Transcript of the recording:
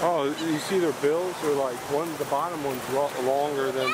Oh, you see their bills? They're like one. The bottom one's longer than